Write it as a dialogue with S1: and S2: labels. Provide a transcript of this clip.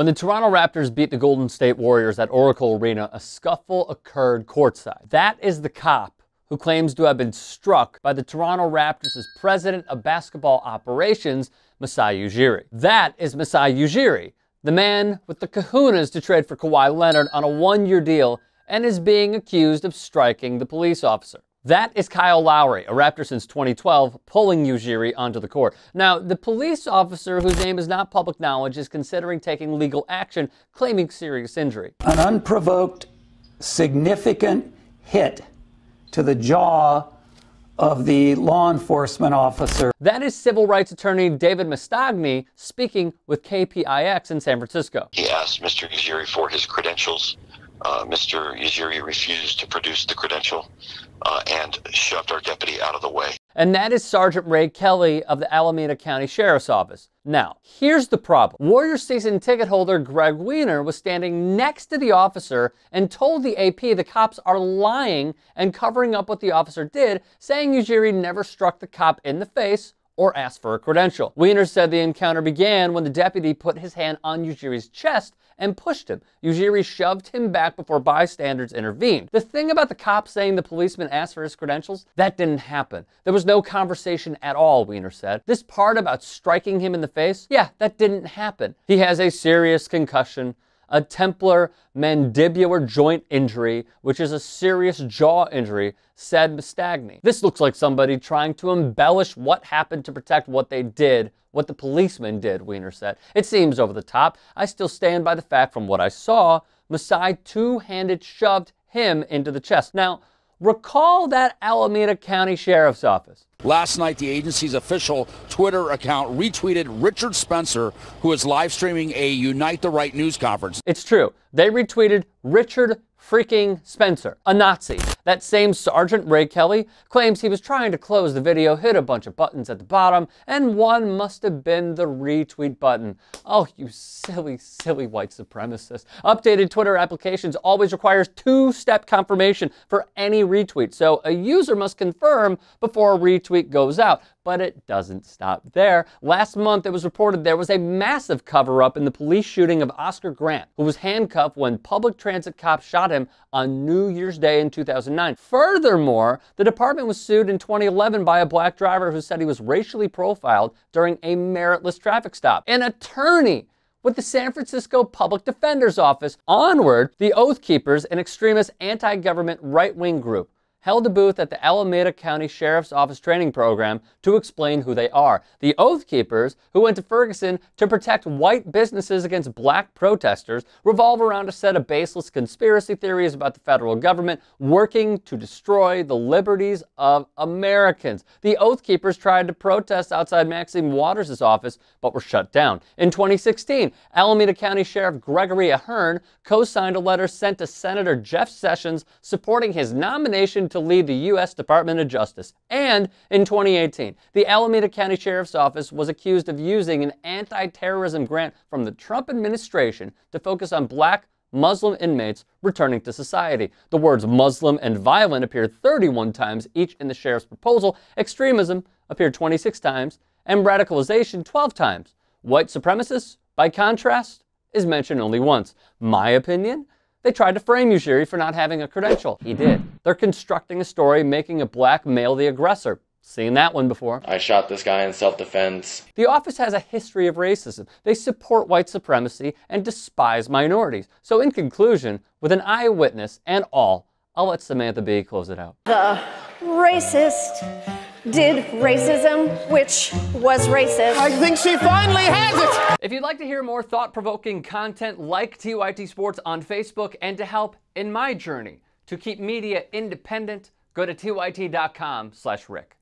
S1: When the Toronto Raptors beat the Golden State Warriors at Oracle Arena, a scuffle occurred courtside. That is the cop who claims to have been struck by the Toronto Raptors' president of basketball operations, Masai Ujiri. That is Masai Ujiri, the man with the kahunas to trade for Kawhi Leonard on a one-year deal and is being accused of striking the police officer. That is Kyle Lowry, a Raptor since 2012, pulling Ujiri onto the court. Now, the police officer, whose name is not public knowledge, is considering taking legal action, claiming serious injury.
S2: An unprovoked, significant hit to the jaw of the law enforcement officer.
S1: That is civil rights attorney David Mastagni speaking with KPIX in San Francisco.
S3: He asked Mr. Ujiri for his credentials. Uh, Mr. Ujiri refused to produce the credential uh, and shoved our deputy out of the way.
S1: And that is Sergeant Ray Kelly of the Alameda County Sheriff's Office. Now, here's the problem. Warrior season ticket holder Greg Wiener was standing next to the officer and told the AP the cops are lying and covering up what the officer did, saying Ujiri never struck the cop in the face or asked for a credential. Wiener said the encounter began when the deputy put his hand on Ujiri's chest and pushed him. Ujiri shoved him back before bystanders intervened. The thing about the cop saying the policeman asked for his credentials, that didn't happen. There was no conversation at all, Wiener said. This part about striking him in the face, yeah, that didn't happen. He has a serious concussion a templar mandibular joint injury, which is a serious jaw injury, said Mastagni. This looks like somebody trying to embellish what happened to protect what they did what the policeman did, Wiener said. It seems over the top. I still stand by the fact from what I saw, Masai two-handed shoved him into the chest. Now, recall that Alameda County Sheriff's Office.
S4: Last night, the agency's official Twitter account retweeted Richard Spencer, who is live streaming a Unite the Right news conference.
S1: It's true. They retweeted Richard freaking Spencer, a Nazi. That same Sergeant Ray Kelly claims he was trying to close the video, hit a bunch of buttons at the bottom, and one must have been the retweet button. Oh, you silly, silly white supremacist. Updated Twitter applications always requires two-step confirmation for any retweet, so a user must confirm before a retweet goes out. But it doesn't stop there. Last month, it was reported there was a massive cover up in the police shooting of Oscar Grant, who was handcuffed when public transit cops shot him on New Year's Day in 2009. Furthermore, the department was sued in 2011 by a black driver who said he was racially profiled during a meritless traffic stop. An attorney with the San Francisco Public Defender's Office. Onward, the Oath Keepers, an extremist anti government right wing group held a booth at the Alameda County Sheriff's Office training program to explain who they are. The Oath Keepers, who went to Ferguson to protect white businesses against black protesters, revolve around a set of baseless conspiracy theories about the federal government working to destroy the liberties of Americans. The Oath Keepers tried to protest outside Maxine Waters' office, but were shut down. In 2016, Alameda County Sheriff Gregory Ahern co-signed a letter sent to Senator Jeff Sessions supporting his nomination to lead the U.S. Department of Justice. And in 2018, the Alameda County Sheriff's Office was accused of using an anti terrorism grant from the Trump administration to focus on black Muslim inmates returning to society. The words Muslim and violent appeared 31 times each in the sheriff's proposal, extremism appeared 26 times, and radicalization 12 times. White supremacists, by contrast, is mentioned only once. My opinion? They tried to frame Ujiri for not having a credential. He did. They're constructing a story making a black male the aggressor. Seen that one before.
S5: I shot this guy in self defense.
S1: The office has a history of racism. They support white supremacy and despise minorities. So, in conclusion, with an eyewitness and all, I'll let Samantha Bee close it out.
S6: The racist did racism, which was racist.
S7: I think she finally has it!
S1: If you'd like to hear more thought-provoking content like TYT Sports on Facebook and to help in my journey to keep media independent, go to tyt.com slash rick.